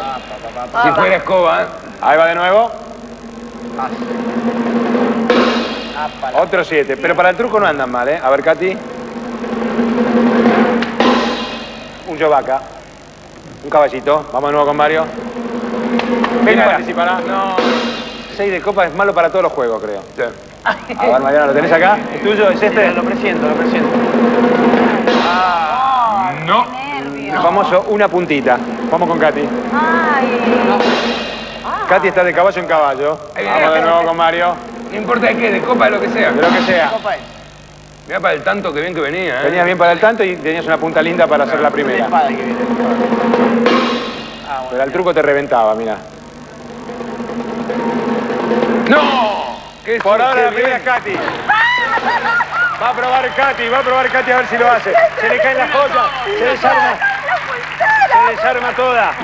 Si fuera escoba, ¿eh? Ahí va de nuevo. Otro siete. Pero para el truco no andan mal, ¿eh? A ver, Katy. Un Yovaca. Un caballito. Vamos de nuevo con Mario. ¿Quién participará? No. Seis de copa es malo para todos los juegos, creo. A ver, Mariano, ¿lo tenés acá? ¿Es tuyo? ¿Es este? Lo presiento, lo presiento. No. El famoso una puntita. Vamos con Katy. Ay. Katy está de caballo en caballo. Vamos de nuevo con Mario. No importa de qué, de copa, de lo que sea. De lo que sea. Copa es. Mira para el tanto que bien que venía, ¿eh? Venías bien para el tanto y tenías una punta linda para hacer la primera. viene. Pero el truco te reventaba, mira. ¡No! ¿Qué Por ahora la primera bien. es Katy. Va a probar Katy, va a probar Katy a ver si lo hace. Se le caen las joyas, se desarma. Se desarma toda.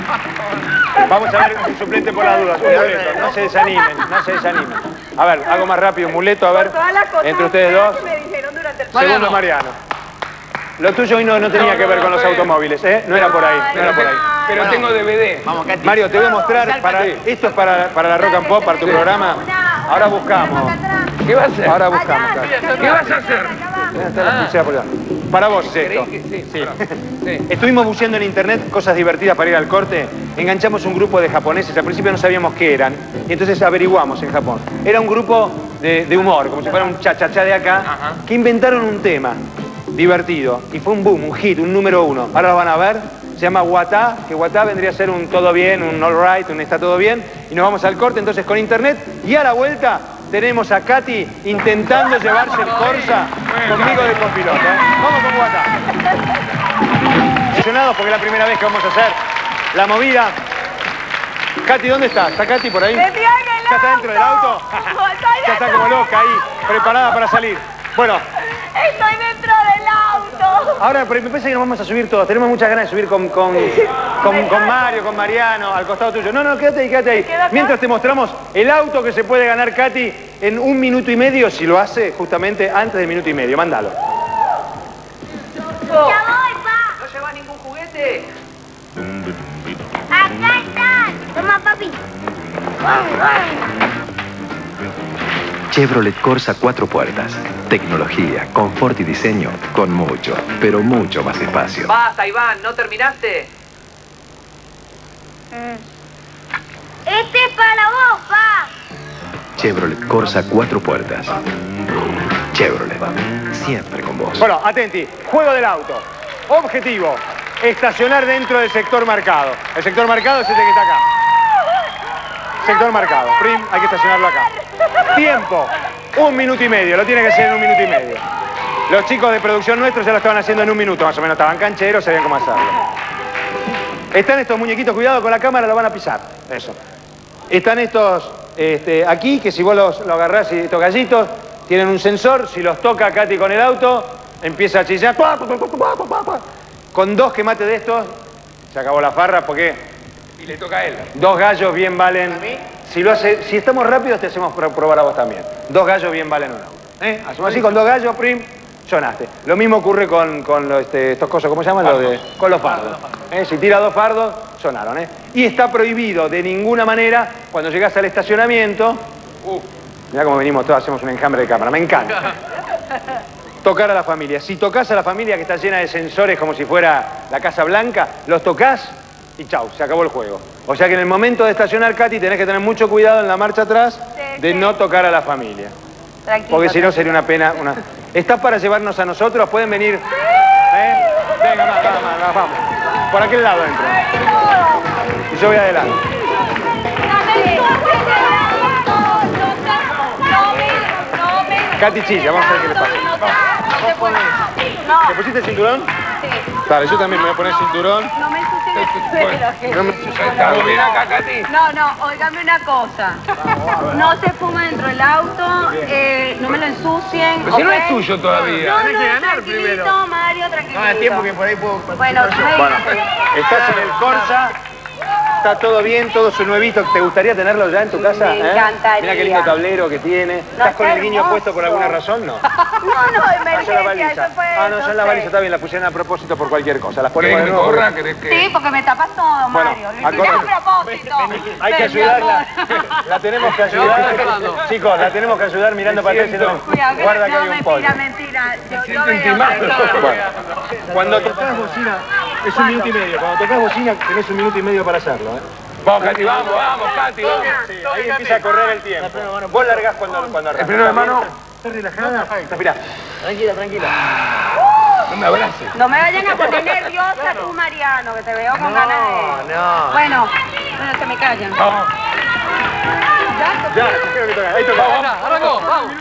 Vamos a ver un suplente por las dudas. Muleto, no se desanimen, no se desanimen. A ver, algo más rápido, muleto, a ver. Entre ustedes dos. Segundo Mariano. Lo tuyo hoy no, no tenía que ver con los automóviles, ¿eh? No era por ahí, no era por ahí. Pero tengo DVD. Vamos, Katy. Mario, te voy a mostrar para. Esto es para, para la Rock and Pop, para tu programa. Ahora buscamos. ¿Qué va a hacer? Ahora buscamos. ¿Qué vas a hacer? Para vos es esto. ¿Creí que sí? Sí. Sí. Estuvimos buscando en internet cosas divertidas para ir al corte. Enganchamos un grupo de japoneses. Al principio no sabíamos qué eran. Y entonces averiguamos en Japón. Era un grupo de, de humor, como si fuera un cha-cha-cha de acá, que inventaron un tema divertido. Y fue un boom, un hit, un número uno. Ahora lo van a ver. Se llama Wata, que Wata vendría a ser un todo bien, un all right, un está todo bien. Y nos vamos al corte entonces con internet. Y a la vuelta tenemos a Katy intentando llevarse el Corsa conmigo de copiloto. ¿eh? Vamos con Wata. Emocionados porque es la primera vez que vamos a hacer la movida. Katy, ¿dónde está? ¿Está Katy por ahí? ¡Me tiran el ¿Ya está dentro del auto? Ya está como loca ahí, preparada para salir. Bueno, Estoy dentro del auto. ahora pero me parece que nos vamos a subir todos. Tenemos muchas ganas de subir con, con, con, con Mario, con Mariano, al costado tuyo. No, no, quédate ahí, quédate ahí. Mientras te mostramos el auto que se puede ganar Katy en un minuto y medio, si lo hace justamente antes de minuto y medio. Mándalo. Ya voy, pa. ¿No lleva ningún juguete? Acá están. Toma, papi. Chevrolet Corsa cuatro puertas. Tecnología, confort y diseño con mucho, pero mucho más espacio. Basta, Iván, ¿no terminaste? Este es para vos, pa. Chevrolet Corsa cuatro puertas. Chevrolet, siempre con vos. Bueno, atenti. Juego del auto. Objetivo. Estacionar dentro del sector marcado. El sector marcado es este que está acá. Sector marcado. Prim, hay que estacionarlo acá. Tiempo. Un minuto y medio. Lo tiene que hacer en un minuto y medio. Los chicos de producción nuestros ya lo estaban haciendo en un minuto, más o menos. Estaban cancheros, sabían cómo hacerlo. Están estos muñequitos, cuidado con la cámara, lo van a pisar. Eso. Están estos este, aquí, que si vos los, los agarrás y estos gallitos, tienen un sensor, si los toca Katy con el auto, empieza a chillar. Con dos que mate de estos, se acabó la farra, porque Y le toca a él. dos gallos bien valen. Si, lo hace, si estamos rápidos, te hacemos pro- probar a vos también. Dos gallos bien valen un auto. ¿eh? Hacemos así con dos gallos, prim, sonaste. Lo mismo ocurre con, con lo- este, estos cosas, ¿cómo se llaman? Los de- con los fardos. ¿eh? Si tira dos fardos, sonaron. ¿eh? Y está prohibido de ninguna manera, cuando llegás al estacionamiento, uh, mirá cómo venimos todos, hacemos un enjambre de cámara, me encanta. Tocar a la familia. Si tocas a la familia que está llena de sensores como si fuera la Casa Blanca, los tocas y chau, se acabó el juego. O sea que en el momento de estacionar, Katy, tenés que tener mucho cuidado en la marcha atrás de no tocar a la familia. Tranquilo. Porque si no sería una pena. Una... ¿Estás para llevarnos a nosotros? ¿Pueden venir? ¿Eh? Venga, más, más, más, vamos. Por aquel lado entro. Y yo voy adelante. Katy chilla, vamos a ver qué le pasa. ¿Te pusiste el cinturón? Sí. Dale, yo también me voy a poner el cinturón. No. No óigame una cosa. No se fuma dentro del auto, eh, no me lo ensucien. Pero si no es tuyo todavía. No, no, tranquilito, Mario, tranquilito. No, tiempo que por ahí puedo... Bueno, Bueno, estás en el Corsa. Está todo bien, todo su nuevito. ¿Te gustaría tenerlo ya en tu casa? Me eh? encantaría. Mira qué lindo tablero que tiene. ¿Estás con el guiño hermoso. puesto por alguna razón? No. No, no, Ah, emergencia, son la valija. eso fue. Ah, no, no son la sé. valija, está bien, la pusieron a propósito por cualquier cosa. Las ¿Querés ponemos de nuevo. que...? Sí, porque me tapas todo, Bueno, Mario. A propósito. Hay que ayudarla. La tenemos que ayudar. Chicos, la tenemos que ayudar mirando para atrás. no, Guarda que no, hay un pollo. mentira, mentira. Yo, yo veo Bueno, cuando tocas bocina, es un minuto y medio. Cuando tocas bocina, tenés un minuto y medio para hacerlo. ¿eh? Vamos, Katy, vamos, vamos, Katy, vamos. Sí, ahí empieza a correr el tiempo. Vos largás cuando, cuando arrancas. El freno de mano. ¿Estás relajada? Respirá. Tranquila, tranquila. No me abraces. No me vayan a poner nerviosa tú, Mariano, que te veo con ganas de... no. Bueno, bueno, se me callan. Vamos. Ya, quiero que toques. Ahí toca. Ya, arrancó, vamos.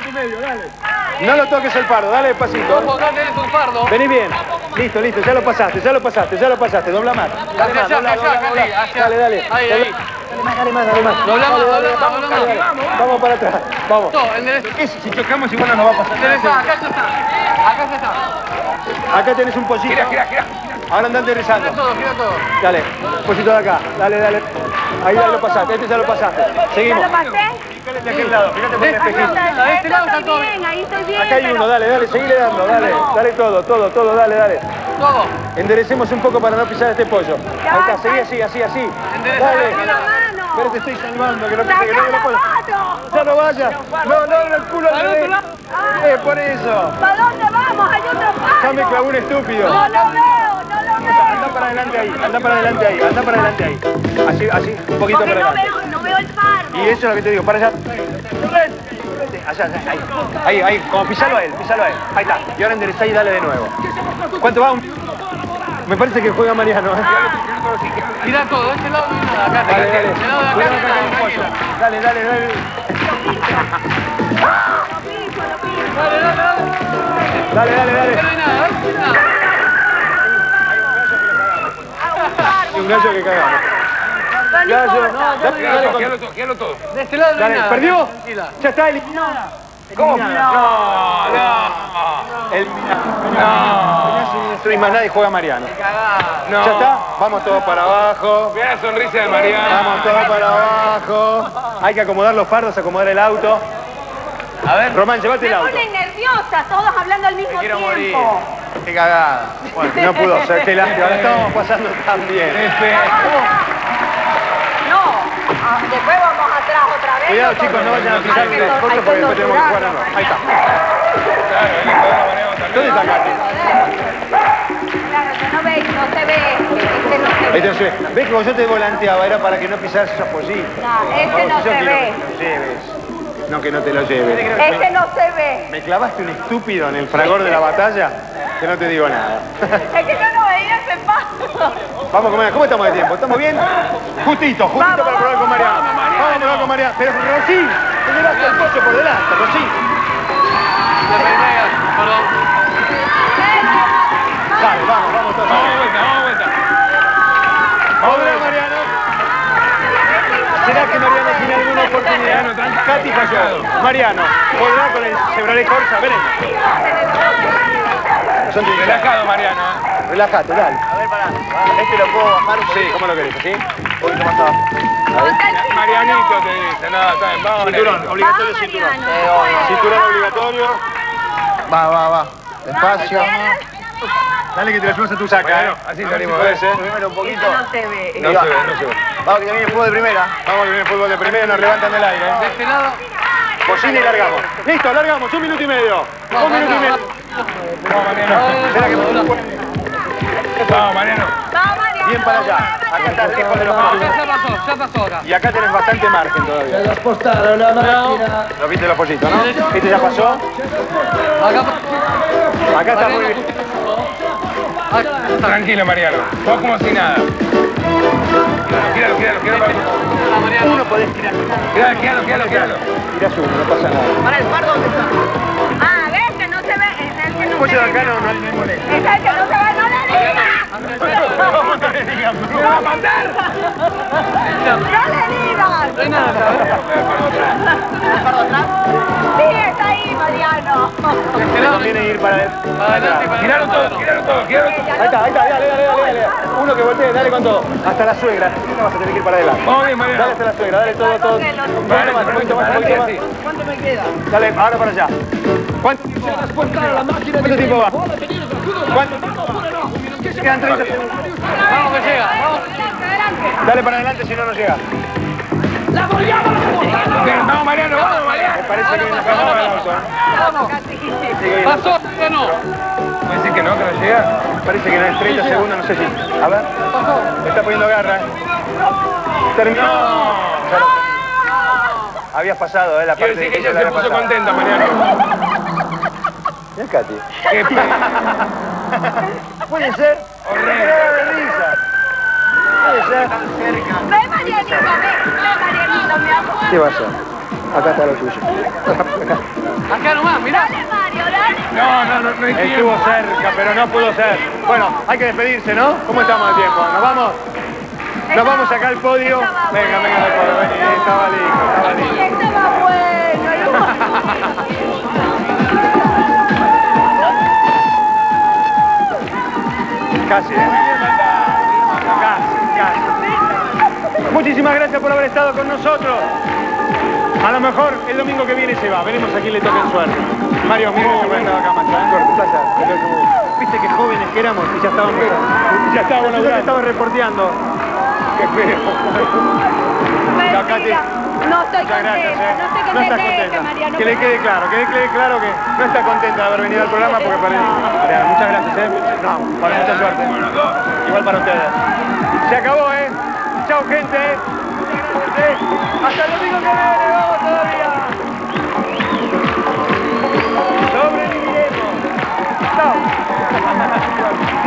No lo toques el paro, dale despacito. Ojo, acá tenés un fardo. Vení bien. Listo, listo, ya lo pasaste, ya lo pasaste, ya lo pasaste. Dobla más. Dale más, dobla, dobla, dobla. Dale, dale. Ahí, ahí. Dale más, dale más, dale más. Dobla más, dobla vamos, para atrás, vamos. Si chocamos igual no nos va a pasar Endereza, nada. acá ya está. Acá ya está. Acá tenés un pollito. Gira, gira, gira. Ahora andá Gira enderezando. todo, gira todo. Dale, pollito de acá. Dale, dale. Ahí ya lo pasaste, este ya lo pasaste. ¿Ya Seguimos. lo pasé? De aquel lado, fíjate por el espejito. A este lado está todo bien, ahí estoy bien. Acá hay uno, dale, dale, seguile dando, dale. Dale todo, todo, todo, dale, dale. Todo. Enderecemos un poco para no pisar este pollo. Ahí está, seguí así, así, así. Dale. Pero te estoy salvando, que no pise que no. Ya no vayas. No, no, no, el culo al revés. Eh, por eso. ¿Para dónde vamos? Hay otro paso. Ya me clavó un estúpido. No lo veo, no lo Anda veo. para adelante ahí, anda para adelante ahí, anda para adelante ahí. Así, así, un poquito Porque para no adelante. veo, no veo el fardo. Y eso es lo que te digo, para allá. Allá, allá, ahí. Ahí, ahí, como pisalo a él, pisalo a él. Ahí está. Y ahora enderezá y dale de nuevo. ¿Cuánto va? Me parece que juega Mariano. ¿eh? Gira todo, de este lado no hay nada. Acá, Dale, dale. lado de acá no nada. Dale, dale, dale. Dale, dale, dale. Dale, dale, dale. no hay nada. No hay nada. Y un gallo que cagamos. Gallo. Dale, dale, con- Gíralo todo, gíralo todo. De este lado no hay nada. ¿Perdió? Tranquila. Ya está eliminada. ¿Cómo? No, No, no. El... No. No hay más nadie juega Mariano. No. ¿Ya está? Vamos todos para abajo. Mira la sonrisa de Mariano. Vamos todos para abajo. Hay que acomodar los fardos, acomodar el auto. A ver. Román, llévate el Me auto. ponen nerviosa, todos hablando al mismo quiero tiempo. morir. Qué cagada. Bueno, no pudo ser, qué lástima. La estábamos pasando tan bien. No, ah, después vamos atrás otra vez. Cuidado chicos, no vayan a pisar el que porque después tenemos que jugar torturarlo, nuevo. Ahí está. Claro, ¿Dónde está Katy? Claro, que no ve, no se ve. Este no se ve. te lo llevé. ¿Ves que cuando yo te volanteaba era para que no pisaras esos pollitos? No, este no Yo se ve. que te lo lleves. No que no te lo lleves. Este no se ve. Me clavaste un estúpido en el fragor de la batalla que no te digo nada. Es que yo no veía ese paso. Vamos Mariano. ¿Cómo estamos de tiempo? ¿Estamos bien? Justito, justito Vamos, para probar con vamos, Mariano. vamos, Vamos a probar con Mariano. Pero Rosy, te llevaste el pollo por delante, Rosy. De primera, perdón. Dale, vamos, vamos todos. Vamos vuelta, vamos vuelta. ¿Podrá Mariano? ¿Será que Mariano tiene alguna oportunidad? Katy falló. Mariano, ¿podrá con el Chevrolet Corsa? Veremos. Son Relajado, Mariano. ¿eh? Relájate, dale. A ver, pará. Este lo puedo bajar un Sí. ¿cómo lo querés? ¿Sí? Un poquito más abajo. Marianito te dice, no, está bien, vamos, Cinturón, obligatorio Vamos, cinturón. Eh. Cinturón obligatorio. Va, va, va. Despacio. Dale que te lo llevas a tu saca, Bueno, ¿eh? así salimos, si podés, ¿eh? Primero un poquito. No se ve. No se ve, no se ve. Vamos, que también el fútbol de primera. Vamos que viene el fútbol de primera, nos levantan del aire, De este lado. Bocina y largamos. Listo, largamos, un minuto y medio. Un minuto y medio. Vamos, Mariano. Espera que me Vamos, Mariano. Vamos, Mariano. Bien para allá. Acá está lejos de los ya pasó, ya pasó. Y acá tenés bastante margen todavía. Los postaron la máquina. Lo viste los pollitos, ¿no? Este ya pasó. Acá. Acá está muy bien. Tranquilo, Mariano. Vos como si nada. Uno podés tirar. Gíralo, gíralo, gíralo, gíralo. Tirás uno, no pasa nada. Para el fardo, ¿dónde está? Es el que El no pollo se de acá no, no no hay molestia. Es el que no se ve. No le digas. ¡Me va a matar! ¡No le digas! No hay nada, ¿Para atrás? Sí, está ahí, Mariano. Me conviene ir para Adelante, para Tiralo todo, tiralo todo, tiralo todo. Ahí está, ahí está, dale, dale, dale, dale. Uno que voltee, dale con todo. Hasta la suegra. No vas a tener que ir para adelante. Vamos bien, Mariano. Dale hasta la suegra, dale todo, todo. Un poquito más, un poquito más, un poquito más. ¿Cuánto me queda? Dale, ahora para allá. ¿Cuánto tiempo va? ¿Cuánto tiempo va? Quedan 30 segundos. Vamos que llega, vamos. Dale para adelante, si no, no llega. Vamos, Mariano, vamos, Mariano. Me parece que auto. ¿eh? Sigue ahí. Pasó, no. ¿Me decís que no, que no llega? Me parece que en 30 segundos, no sé si. A ver. Le está poniendo garra. Terminó. Habías pasado, ¿eh? La Quiero parte decir que ella se puso contenta, Mariano. Mira, Katy. Qué pena. Puede ser. Horrible. de risa. Puede ser. Ve, Marianito, ve. Ve, Marianito, mi amor. ¿Qué va a ser? Acá está lo suyo. Acá nomás, mirá. Dale, Mario, dale. No, no, no, no hay tiempo. Estuvo cerca, pero no pudo ser. Bueno, hay que despedirse, ¿no? ¿Cómo estamos de tiempo? ¿Nos vamos? Nos vamos acá al podio. Venga, venga al podio. Vení, estaba lindo, estaba lindo. Casi, ¿eh? Casi, casi. Muchísimas gracias por haber estado con nosotros. A lo mejor el domingo que viene se va. Veremos a quién le toca en suerte. Mario, mira que se acá, macho. Viste qué jóvenes que éramos y ya estábamos. Ya estábamos laburando. estaba reporteando. Qué feo. No estoy Muchas gracias, eh. no estoy contenta, no está contenta. Mariano. Que le quede claro, que le quede claro que no está contenta de haber venido al programa porque para muchas gracias, ¿eh? No, para mucha suerte. Igual para ustedes. Se acabó, ¿eh? Chao, gente. ¿eh? Hasta el domingo que viene, vamos todavía. Sobreviviremos. Chao.